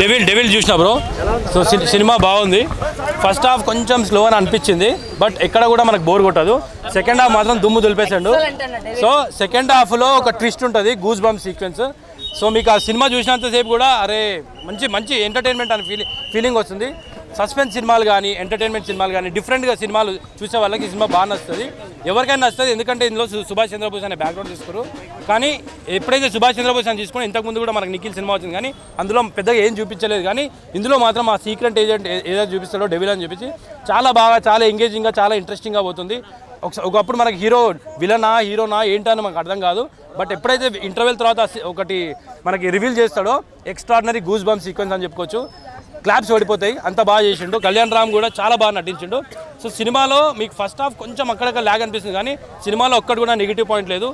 Devil Devil చూసిన bro. So cinema బాగుంది. First half కొంచెం స్లో అని అనిపించింది బట్ ఎక్కడ కూడా మనకు బోర్ కొట్టదు. సెకండ్ హాఫ్ మాత్రం దుమ్ము దులిపేసాడు సో సెకండ్ హాఫ్లో ఒక ట్విస్ట్ ఉంటుంది గూస్ బంప్ సీక్వెన్స్ సో మీకు ఆ సినిమా చూసినంతసేపు కూడా అరే మంచి మంచి ఎంటర్టైన్మెంట్ అని ఫీలింగ్ ఫీలింగ్ వస్తుంది. సస్పెన్స్ సినిమాలు కానీ ఎంటర్టైన్మెంట్ సినిమాలు కానీ డిఫరెంట్గా సినిమాలు చూసే వాళ్ళకి ఈ సినిమా బాగా నచ్చుతుంది. ఎవరికైనా నచ్చుతుంది ఎందుకంటే ఇందులో సుభాష్ చంద్రబోస్ అనే బ్యాక్గ్రౌండ్ తీసుకోరు. కానీ ఎప్పుడైతే సుభాష్ చంద్రబోస్ అని తీసుకుని ఇంతకుముందు కూడా మనకు నిఖిల్ సినిమా వచ్చింది కానీ అందులో పెద్దగా ఏం చూపించలేదు కానీ ఇందులో మాత్రం ఆ సీక్రెట్ ఏజెంట్ ఏ- ఏదైతే చూపిస్తాడో డెవిల్ అని చూపించి చాలా బాగా చాలా ఎంగేజింగ్గా చాలా ఇంట్రెస్టింగ్గా పోతుంది. ఒకప్పుడు మనకి హీరో విలనా హీరోనా ఏంటని మనకు అర్థం కాదు. బట్ ఎప్పుడైతే ఇంటర్వెల్ తర్వాత ఒకటి మనకి రివీల్ చేస్తాడో ఎక్స్ట్రాడినరీ గూస్ బంప్ సీక్వెన్స్ అని చెప్పుకోవచ్చు. క్లాప్స్ ఓడిపోతాయి. అంత బాగా చేసిండు. కళ్యాణ్ రామ్ కూడా చాలా బాగా నటించిండు. సో సినిమాలో మీకు ఫస్ట్ హాఫ్ కొంచెం అక్కడక్కడ ల్యాగ్ అనిపిస్తుంది కానీ సినిమాలో ఒక్కటి కూడా నెగిటివ్ పాయింట్ లేదు.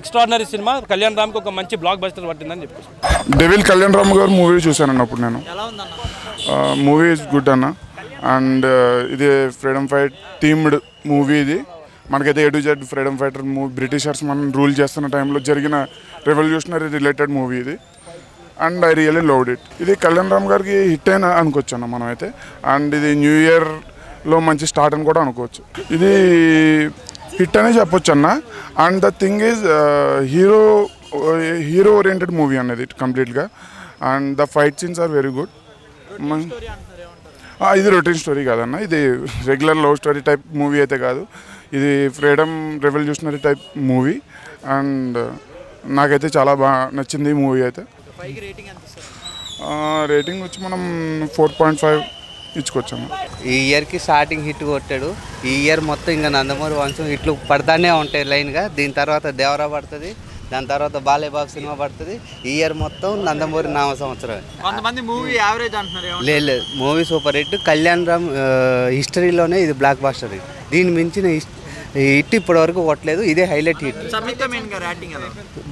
Extraordinary cinema. కళ్యాణ్ రామ్కి ఒక మంచి బ్లాక్ బస్టర్ పట్టిందని చెప్పుకోవచ్చు డెవిల్ కళ్యాణ్ రామ్ గారు మూవీ చూశాను అన్నప్పుడు నేను. మూవీ ఇస్ గుడ్ అన్న. అండ్ ఇది ఫ్రీడమ్ ఫైట్ టీమ్డ్ మూవీ ఇది. మనకైతే A to Z freedom fighter movie Britishers మనం రూల్ చేస్తున్న టైంలో జరిగిన రెవల్యూషనరీ రిలేటెడ్ మూవీ ఇది. And I really loved it ఇది కళ్యాణ్ రామ్ గారికి హిట్ అయిన అనుకోవచ్చు అన్న మనం అయితే అండ్ ఇది న్యూ ఇయర్లో మంచి స్టార్ట్ అని కూడా అనుకోవచ్చు. ఇది హిట్ అనే చెప్పొచ్చు అన్న and the thing is hero hero oriented movie అన్నది కంప్లీట్గా and the fight scenes are very good ఇది రొటీన్ స్టోరీ కాదన్న. ఇది regular love story type movie అయితే కాదు. ఇది freedom revolutionary type movie and నాకైతే చాలా బాగా నచ్చింది ఈ మూవీ అయితే. రేటింగ్ వచ్చి మనం ఫోర్ పాయింట్ ఫైవ్ ఇచ్చుకోవచ్చాము ఈ ఇయర్కి స్టార్టింగ్ హిట్ కొట్టాడు. ఈ ఇయర్ మొత్తం ఇంకా నందమూరి వంశం హిట్లు పడతానే ఉంటాయి లైన్గా. దీని తర్వాత దేవరా పడుతుంది దాని తర్వాత బాలేబాబు సినిమా పడుతుంది. ఈ ఇయర్ మొత్తం నందమూరి నామ సంవత్సరం కొంతమంది మూవీ యావరేజ్ అంటున్నారు? లేదు లేదు. Movie super hit. Kalyan Ram హిస్టరీలోనే ఇది బ్లాక్ బాస్టర్ హిట్ దీని మించిన హిట్ ఇప్పటి వరకు కొట్టలేదు. ఇదే హైలైట్ హిట్.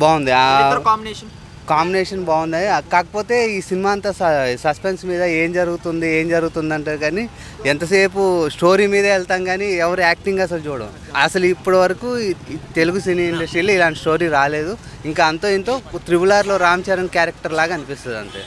బాగుంది. ఆ ఇద్దరు కాంబినేషన్ కాంబినేషన్ బాగుంది. కాకపోతే ఈ సినిమా అంతా స- సస్పెన్స్ మీద ఏం జరుగుతుంది ఏం జరుగుతుంది అంటారు కానీ ఎంతసేపు స్టోరీ మీదే వెళ్తాం కానీ ఎవరు యాక్టింగ్ అసలు చూడం అసలు ఇప్పటి వరకు తెలుగు సినీ ఇండస్ట్రీలో ఇలాంటి స్టోరీ రాలేదు. ఇంకా అంతో ఇంతో త్రిబుల్ ఆర్లో రామ్ చరణ్ క్యారెక్టర్ లాగా అనిపిస్తుంది అంతే.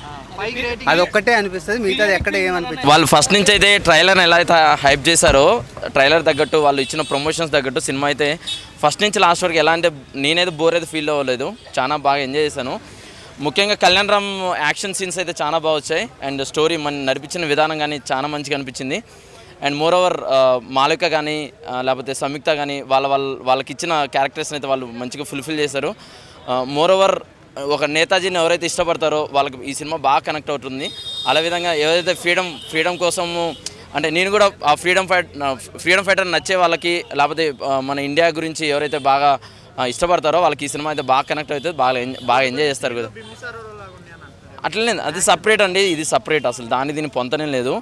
అది ఒక్కటే అనిపిస్తుంది మిగతాది ఎక్కడ ఏమనిపిస్తుంది వాళ్ళు ఫస్ట్ నుంచి అయితే ట్రైలర్ ఎలా అయితే హైప్ చేశారో ట్రైలర్ తగ్గట్టు వాళ్ళు ఇచ్చిన ప్రమోషన్స్ తగ్గట్టు సినిమా అయితే ఫస్ట్ నుంచి లాస్ట్ వరకు ఎలా అంటే నేనైతే బోర్ అయితే ఫీల్ అవ్వలేదు. చాలా బాగా ఎంజాయ్ చేశాను. ముఖ్యంగా కళ్యాణ్ రామ్ యాక్షన్ సీన్స్ అయితే చాలా బాగా వచ్చాయి. అండ్ స్టోరీ మన నడిపించిన విధానం కానీ చాలా మంచిగా అనిపించింది. అండ్ మోర్ ఓవర్ మాలిక కానీ లేకపోతే సంయుక్త కానీ వాళ్ళ వాళ్ళ వాళ్ళకి ఇచ్చిన క్యారెక్టర్స్ని అయితే వాళ్ళు మంచిగా ఫుల్ఫిల్ చేశారు. మోర్ ఓవర్ ఒక నేతాజీని ఎవరైతే ఇష్టపడతారో వాళ్ళకి ఈ సినిమా బాగా కనెక్ట్ అవుతుంది. అలా విధంగా ఏదైతే ఫ్రీడమ్ ఫ్రీడమ్ కోసము అంటే నేను కూడా ఆ ఫ్రీడమ్ ఫైట్ ఫ్రీడమ్ ఫైటర్ నచ్చే వాళ్ళకి లేకపోతే మన ఇండియా గురించి ఎవరైతే బాగా ఇష్టపడతారో వాళ్ళకి ఈ సినిమా అయితే బాగా కనెక్ట్ అవుతుంది బాగా ఎంజాయ్ బాగా ఎంజాయ్ చేస్తారు కదా అట్లనే అది సపరేట్ అండి ఇది సపరేట్ అసలు దాన్ని దీన్ని పొంతనే లేదు